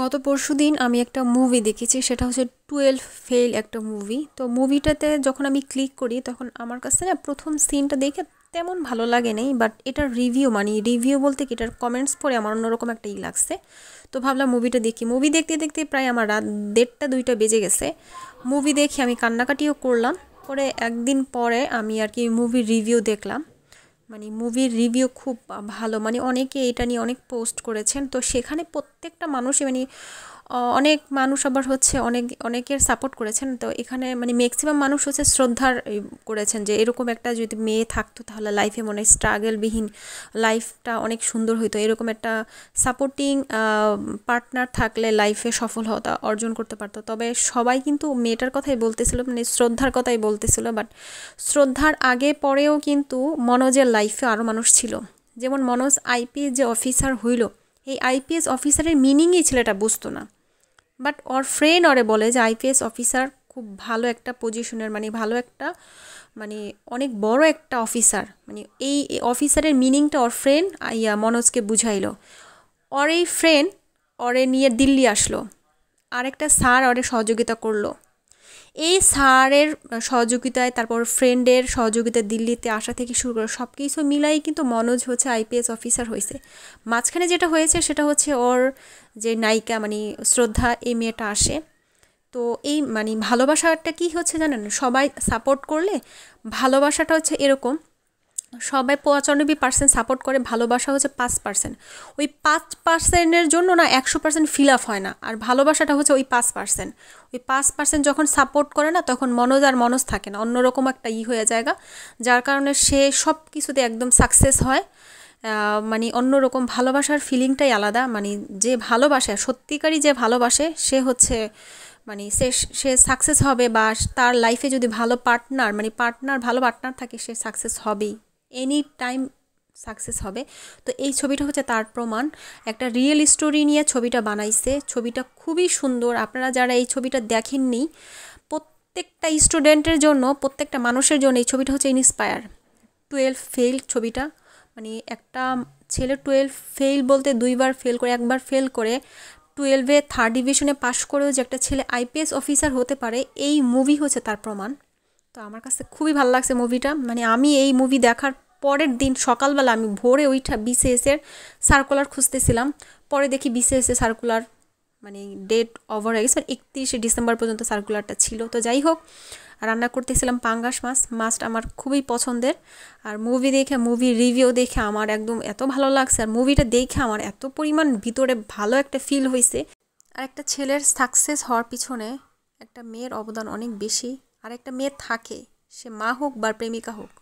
গত পরশু দিন আমি একটা মুভি দেখেছি, সেটা হচ্ছে টুয়েলভ ফেল একটা মুভি তো মুভিটাতে যখন আমি ক্লিক করি, তখন আমার কাছে না প্রথম সিনটা দেখে তেমন ভালো লাগে নেই বাট এটার রিভিউ মানে রিভিউ বলতে কি, এটার কমেন্টস পড়ে আমার অন্যরকম একটা ই লাগছে। তো ভাবলাম মুভিটা দেখি। মুভি দেখতে দেখতে প্রায় আমার রাত দেড়টা দুইটা বেজে গেছে। মুভি দেখে আমি কান্নাকাটিও করলাম। পরে একদিন পরে আমি আর কি মুভির রিভিউ দেখলাম। মানে মুভির রিভিউ খুব ভালো। মানে অনেকে এটা নিয়ে অনেক পোস্ট করেছেন। তো সেখানে প্রত্যেকটা মানুষই মানে অনেক মানুষ আবার হচ্ছে অনেক, অনেকের সাপোর্ট করেছেন। তো এখানে মানে ম্যাক্সিমাম মানুষ হচ্ছে শ্রদ্ধার করেছেন যে এরকম একটা যদি মেয়ে থাকতো তাহলে লাইফে মনে হয় স্ট্রাগলবিহীন লাইফটা অনেক সুন্দর হইতো। এরকম একটা সাপোর্টিং পার্টনার থাকলে লাইফে সফল হতা অর্জন করতে পারতো। তবে সবাই কিন্তু মেয়েটার কথাই বলতেছিল মানে শ্রদ্ধার কথাই বলতেছিল বাট শ্রদ্ধার আগে পরেও কিন্তু মনোজের লাইফে আরও মানুষ ছিল। যেমন মনোজ আইপিএস যে অফিসার হইল এই আইপিএস অফিসারের মিনিংই ছেলেটা বুঝতো না। বাট ওর ফ্রেন্ড ওরে বলে যে আইপিএস অফিসার খুব ভালো একটা পজিশনের মানে ভালো একটা মানে অনেক বড় একটা অফিসার মানে এই অফিসারের মিনিংটা ওর ফ্রেন্ড ইয়া, মনোজকে বুঝাইলো। ওর এই ফ্রেন্ড ওরে নিয়ে দিল্লি আসলো। আরেকটা স্যার ওরে সহযোগিতা করল। এই স্যারের সহযোগিতায়, তারপর ফ্রেন্ডের সহযোগিতায় দিল্লিতে আসা থেকে শুরু করে সব কিছু মিলাই কিন্তু মনোজ হচ্ছে আইপিএস অফিসার হয়েছে মাঝখানে যেটা হয়েছে সেটা হচ্ছে ওর যে নায়িকা মানে শ্রদ্ধা, এই মেয়েটা আসে। তো এই মানে ভালোবাসাটা কি হচ্ছে জানেন? সবাই সাপোর্ট করলে ভালোবাসাটা হচ্ছে এরকম। সবাই পঁচানব্বই পার্সেন্ট সাপোর্ট করে, ভালোবাসা হচ্ছে পাঁচ পার্সেন্ট ওই পাঁচ পার্সেন্টের জন্য না একশো পার্সেন্ট ফিল আপ হয় না। আর ভালোবাসাটা হচ্ছে ওই পাঁচ পার্সেন্ট ওই পাঁচ পার্সেন্ট যখন সাপোর্ট করে না, তখন মনোজ আর মনোজ থাকে না। অন্যরকম একটা ই হয়ে জায়গা। যার কারণে সে সব কিছুতে একদম সাকসেস হয়। মানে অন্যরকম ভালোবাসার ফিলিংটাই আলাদা। মানে যে ভালোবাসে, সত্যিকারই যে ভালোবাসে, সে হচ্ছে মানে সে সে সাকসেস হবে বা তার লাইফে যদি ভালো পার্টনার মানে পার্টনার ভালো পার্টনার থাকে, সে সাকসেস হবেই। এনি টাইম সাকসেস হবে। তো এই ছবিটা হচ্ছে তার প্রমাণ। একটা রিয়েল স্টোরি নিয়ে ছবিটা বানাইছে। ছবিটা খুবই সুন্দর। আপনারা যারা এই ছবিটা দেখেননি, প্রত্যেকটা স্টুডেন্টের জন্য, প্রত্যেকটা মানুষের জন্য এই ছবিটা হচ্ছে ইন্সপায়ার টুয়েলভ ফেল ছবিটা। মানে একটা ছেলে টুয়েলভ ফেল বলতে দুইবার ফেল করে, একবার ফেল করে টুয়েলভে থার্ড ডিভিশনে পাশ করেও যে একটা ছেলে আইপিএস অফিসার হতে পারে, এই মুভি হচ্ছে তার প্রমাণ। তো আমার কাছে খুবই ভালো লাগছে মুভিটা মানে আমি এই মুভি দেখার পরের দিন সকালবেলা আমি ভোরে ওইটা বিসিএসের সার্কুলার খুঁজতেছিলাম। পরে দেখি বিসিএসের সার্কুলার মানে ডেট ওভার হয়ে গেছে একত্রিশে ডিসেম্বর পর্যন্ত সার্কুলারটা ছিল। তো যাই হোক, রান্না করতেছিলাম পাঙ্গাস মাছ। মাছটা আমার খুবই পছন্দের। আর মুভি দেখে মুভি রিভিউ দেখে আমার একদম এত ভালো লাগছে। আর মুভিটা দেখে আমার এত পরিমাণ ভিতরে ভালো একটা ফিল হয়েছে আর একটা ছেলের সাকসেস হওয়ার পিছনে একটা মেয়ের অবদান অনেক বেশি। আর একটা মেয়ে থাকে সে মা হোক বা প্রেমিকা হোক।